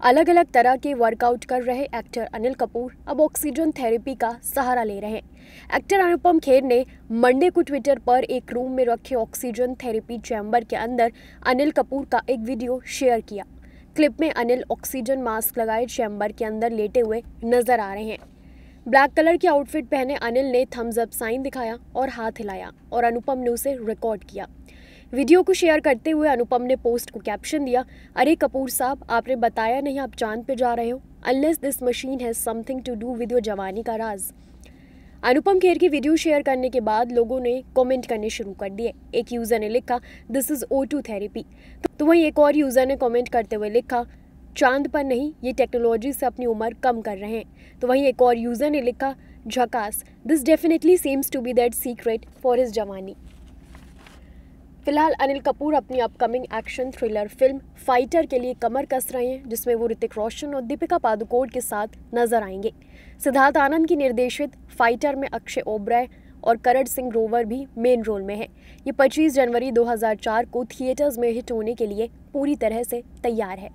अलग अलग तरह के वर्कआउट कर रहे एक्टर अनिल कपूर अब ऑक्सीजन थेरेपी का सहारा ले रहे हैं। एक्टर अनुपम खेर ने मंडे को ट्विटर पर एक रूम में रखे ऑक्सीजन थेरेपी चैम्बर के अंदर अनिल कपूर का एक वीडियो शेयर किया। क्लिप में अनिल ऑक्सीजन मास्क लगाए चैम्बर के अंदर लेटे हुए नज़र आ रहे हैं। ब्लैक कलर की आउटफिट पहने अनिल ने थम्स अप साइन दिखाया और हाथ हिलाया और अनुपम ने उसे रिकॉर्ड किया। वीडियो को शेयर करते हुए अनुपम ने पोस्ट को कैप्शन दिया, अरे कपूर साहब, आपने बताया नहीं आप चाँद पे जा रहे हो unless this machine has something to do with your जवानी का राज. अनुपम खेर की वीडियो शेयर करने के बाद लोगों ने कमेंट करने शुरू कर दिए। एक यूज़र ने लिखा this is O two therapy तो वहीं एक और यूज़र ने कमेंट करते हुए लिखा, चाँद पर नहीं, ये टेक्नोलॉजी से अपनी उम्र कम कर रहे हैं। तो वहीं एक और यूज़र ने लिखा, झकास this definitely seems to be that secret for his jawani. फ़िलहाल अनिल कपूर अपनी upcoming action thriller film Fighter के लिए कमर कस रहे हैं, जिसमें वो ऋतिक रोशन और दीपिका पादुकोण के साथ नज़र आएँगे। सिद्धार्थ आनंद की निर्देशित फाइटर में अक्षय ओबराय और करण सिंह ग्रोवर भी मेन रोल में है। ये 25 जनवरी 2004 को थिएटर्स में हिट होने के लिए पूरी तरह से तैयार है।